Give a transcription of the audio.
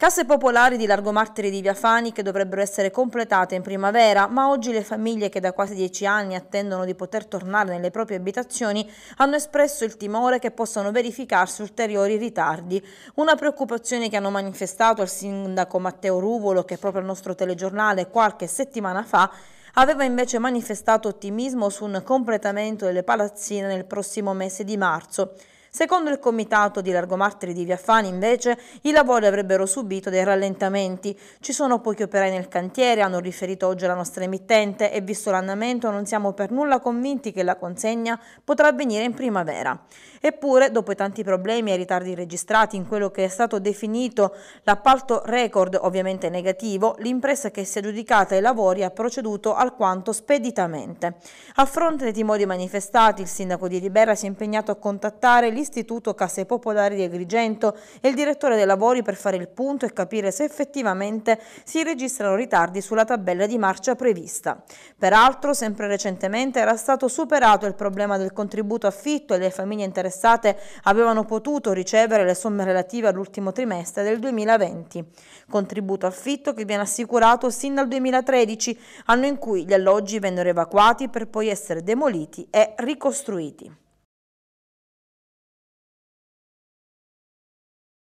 Case popolari di Largomartiri di Via Fani che dovrebbero essere completate in primavera, ma oggi le famiglie che da quasi dieci anni attendono di poter tornare nelle proprie abitazioni hanno espresso il timore che possano verificarsi ulteriori ritardi. Una preoccupazione che hanno manifestato il sindaco Matteo Ruvolo, che proprio al nostro telegiornale qualche settimana fa aveva invece manifestato ottimismo su un completamento delle palazzine nel prossimo mese di marzo. Secondo il comitato di Largomartiri di Viaffani, invece, i lavori avrebbero subito dei rallentamenti. Ci sono pochi operai nel cantiere, hanno riferito oggi alla nostra emittente, e visto l'andamento non siamo per nulla convinti che la consegna potrà avvenire in primavera. Eppure, dopo i tanti problemi e ritardi registrati in quello che è stato definito l'appalto record, ovviamente negativo, l'impresa che si è aggiudicata ai lavori ha proceduto alquanto speditamente. A fronte dei timori manifestati, il sindaco di Ribera si è impegnato a contattare l'Istituto Casse Popolari di Agrigento e il direttore dei lavori per fare il punto e capire se effettivamente si registrano ritardi sulla tabella di marcia prevista. Peraltro, sempre recentemente era stato superato il problema del contributo affitto e le famiglie interessate avevano potuto ricevere le somme relative all'ultimo trimestre del 2020. Contributo affitto che viene assicurato sin dal 2013, anno in cui gli alloggi vennero evacuati per poi essere demoliti e ricostruiti.